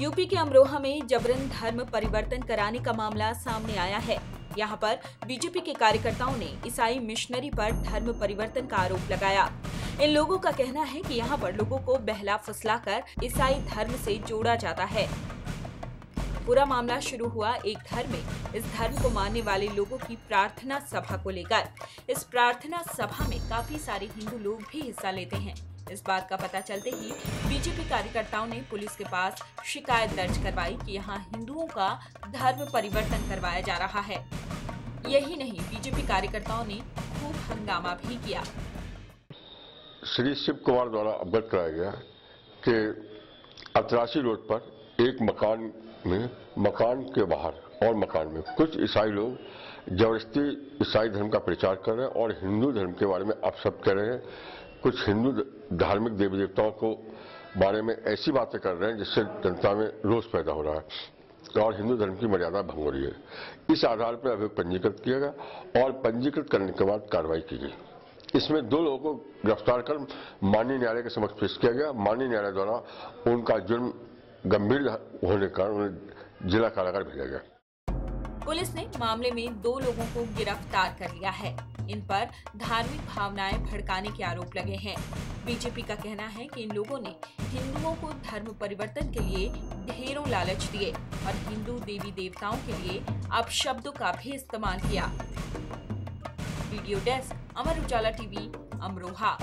UP के अमरोहा में जबरन धर्म परिवर्तन कराने का मामला सामने आया है। यहाँ पर बीजेपी के कार्यकर्ताओं ने ईसाई मिशनरी पर धर्म परिवर्तन का आरोप लगाया। इन लोगों का कहना है कि यहाँ पर लोगों को बहला फुसला कर ईसाई धर्म से जोड़ा जाता है। पूरा मामला शुरू हुआ एक घर में। इस धर्म को मानने वाले लोगों की प्रार्थना सभा को लेकर। इस प्रार्थना सभा में काफ़ी सारे हिंदू लोग भी हिस्सा लेते हैं। इस बात का पता चलते ही बीजेपी कार्यकर्ताओं ने पुलिस के पास शिकायत दर्ज करवाई कि यहाँ हिंदुओं का धर्म परिवर्तन करवाया जा रहा है। यही नहीं, बीजेपी कार्यकर्ताओं ने खूब हंगामा भी किया। श्री शिव कुमार द्वारा अवगत कराया गया कि अतरासी रोड पर एक मकान में, मकान के बाहर और मकान में कुछ ईसाई लोग ज़बरदस्ती ईसाई धर्म का प्रचार कर रहे हैं और हिंदू धर्म के बारे में अपशब्द कर रहे हैं। कुछ हिंदू धार्मिक देवी देवताओं को बारे में ऐसी बातें कर रहे हैं जिससे जनता में रोष पैदा हो रहा है। और हिंदू धर्म की मर्यादा भंग हो रही है। इस आधार पर अभियोग पंजीकृत किया गया और पंजीकृत करने के बाद कार्रवाई की गई। इसमें दो लोगों को गिरफ़्तार कर माननीय न्यायालय के समक्ष पेश किया गया। माननीय न्यायालय द्वारा उनका जुर्म गंभीर होने के कारण उन्हें जिला कारागार भेजा गया। पुलिस ने मामले में दो लोगों को गिरफ़्तार कर लिया है। इन पर धार्मिक भावनाएँ भड़काने के आरोप लगे हैं। बीजेपी का कहना है कि इन लोगों ने हिंदुओं को धर्म परिवर्तन के लिए ढेरों लालच दिए और हिंदू देवी देवताओं के लिए अपशब्दों का भी इस्तेमाल किया। Video desk Amar Ujala TV, Amroha.